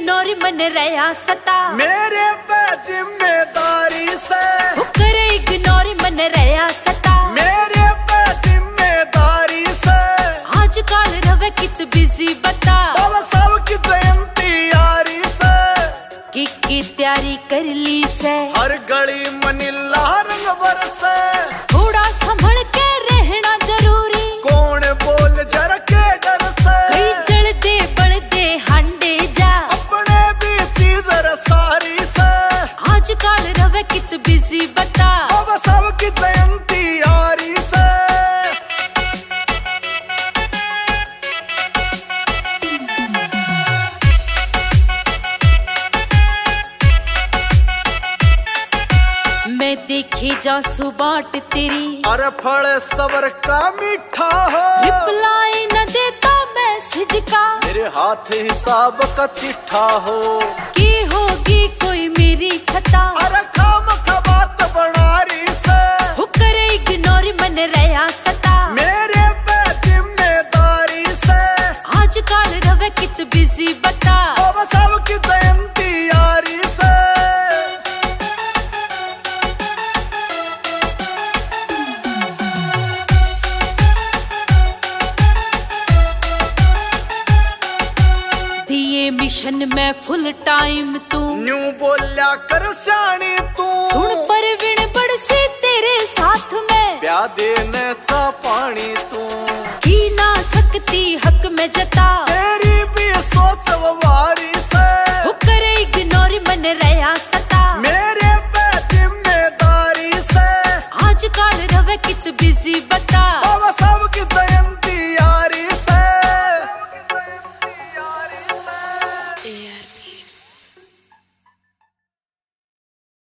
Ignore मन रहा सता। मेरे पे ज़िम्मेदारी से। करे इग्नोर मन रहा सता। मेरे पे ज़िम्मेदारी से। आजकल रवे कित बिज़ी बता। बाबा साहब की जयंती यारी से। की की तैयारी कर ली से। हर गली मनीला रंग बरसे। कित बिज़ी बता। बाबा साहब की जयंती यारी से मैं देखी जा सुबाट तेरी। अरे फल सबर का मीठा हो। रिप्लाई न देता मैसेज का। मेरे हाथ हिसाब का चिट्ठा हो। की होगी मिशन में फुल टाइम तू। न्यू बोल्या कर सियाणी तू। सुन परवीण बड़सी तेरे साथ में। प्या देने चा पानी तू। की ना सकती हक में जता। तेरी भी सोच वारी से। करे इग्नोर मन रहा सता। मेरे पे ज़िम्मेदारी से। आजकल रवे कित बिज़ी बता।